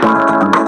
Bye.